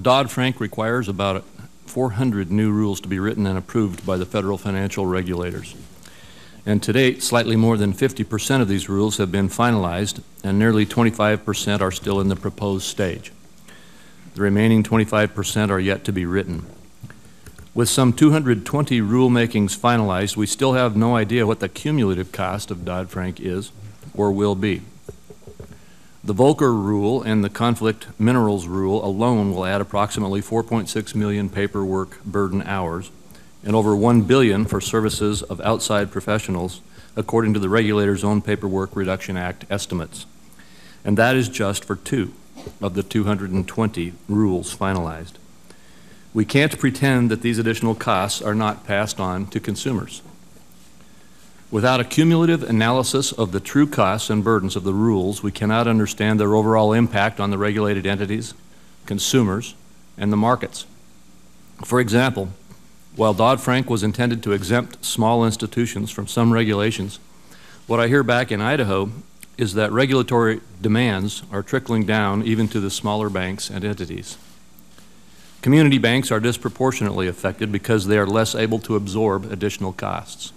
Dodd-Frank requires about 400 new rules to be written and approved by the federal financial regulators. And to date, slightly more than 50% of these rules have been finalized, and nearly 25% are still in the proposed stage. The remaining 25% are yet to be written. With some 220 rulemakings finalized, we still have no idea what the cumulative cost of Dodd-Frank is or will be. The Volcker rule and the conflict minerals rule alone will add approximately 4.6 million paperwork burden hours and over 1 billion for services of outside professionals according to the regulator's own Paperwork Reduction Act estimates. And that is just for two of the 220 rules finalized. We can't pretend that these additional costs are not passed on to consumers. Without a cumulative analysis of the true costs and burdens of the rules, we cannot understand their overall impact on the regulated entities, consumers, and the markets. For example, while Dodd-Frank was intended to exempt small institutions from some regulations, what I hear back in Idaho is that regulatory demands are trickling down even to the smaller banks and entities. Community banks are disproportionately affected because they are less able to absorb additional costs.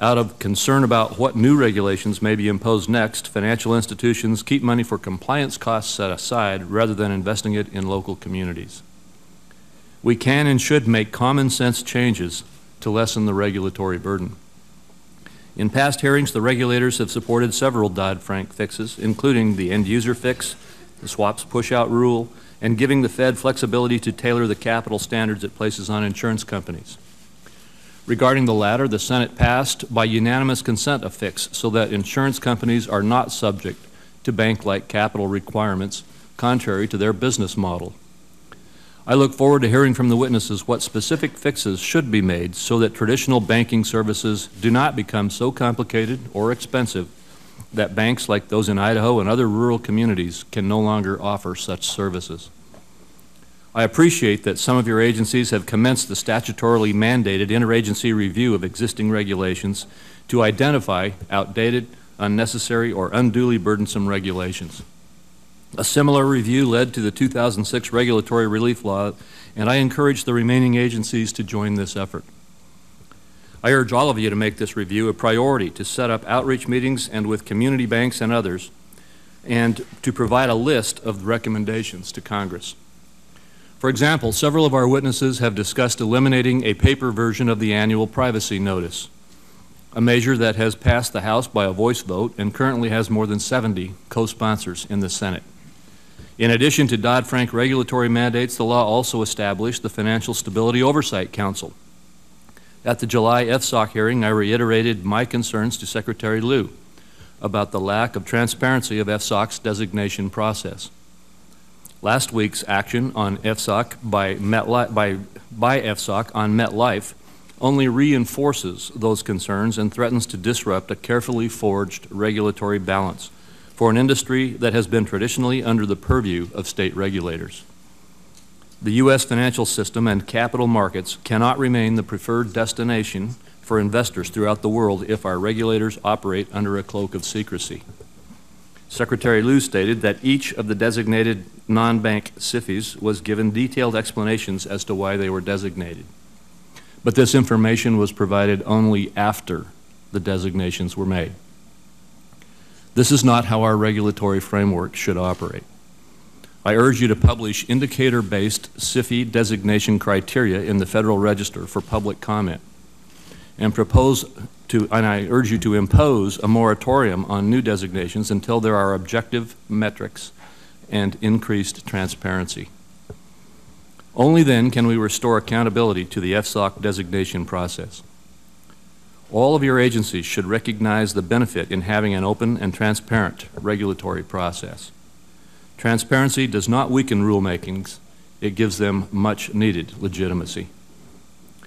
Out of concern about what new regulations may be imposed next, financial institutions keep money for compliance costs set aside rather than investing it in local communities. We can and should make common sense changes to lessen the regulatory burden. In past hearings, the regulators have supported several Dodd-Frank fixes, including the end-user fix, the swaps push-out rule, and giving the Fed flexibility to tailor the capital standards it places on insurance companies. Regarding the latter, the Senate passed by unanimous consent a fix so that insurance companies are not subject to bank-like capital requirements contrary to their business model. I look forward to hearing from the witnesses what specific fixes should be made so that traditional banking services do not become so complicated or expensive that banks like those in Idaho and other rural communities can no longer offer such services. I appreciate that some of your agencies have commenced the statutorily mandated interagency review of existing regulations to identify outdated, unnecessary, or unduly burdensome regulations. A similar review led to the 2006 regulatory relief law, and I encourage the remaining agencies to join this effort. I urge all of you to make this review a priority to set up outreach meetings and with community banks and others, and to provide a list of recommendations to Congress. For example, several of our witnesses have discussed eliminating a paper version of the annual privacy notice, a measure that has passed the House by a voice vote and currently has more than 70 co-sponsors in the Senate. In addition to Dodd-Frank regulatory mandates, the law also established the Financial Stability Oversight Council. At the July FSOC hearing, I reiterated my concerns to Secretary Lew about the lack of transparency of FSOC's designation process. Last week's action on FSOC by, by, by FSOC on MetLife only reinforces those concerns and threatens to disrupt a carefully forged regulatory balance for an industry that has been traditionally under the purview of state regulators. The U.S. financial system and capital markets cannot remain the preferred destination for investors throughout the world if our regulators operate under a cloak of secrecy. Secretary Lew stated that each of the designated non-bank SIFIs was given detailed explanations as to why they were designated. But this information was provided only after the designations were made. This is not how our regulatory framework should operate. I urge you to publish indicator-based SIFI designation criteria in the Federal Register for public comment and propose to, and I urge you to impose a moratorium on new designations until there are objective metrics and increased transparency. Only then can we restore accountability to the FSOC designation process. All of your agencies should recognize the benefit in having an open and transparent regulatory process. Transparency does not weaken rulemakings, it gives them much needed legitimacy.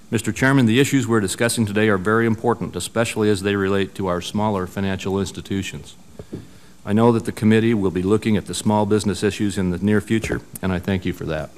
Mr. Chairman, the issues we're discussing today are very important, especially as they relate to our smaller financial institutions. I know that the committee will be looking at the small business issues in the near future, and I thank you for that.